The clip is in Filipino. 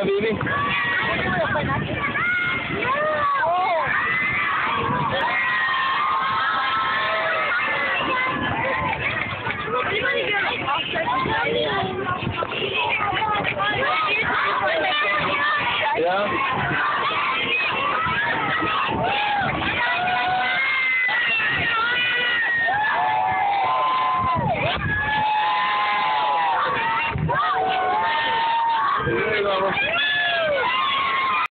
tayo, baby. Yeah. luego.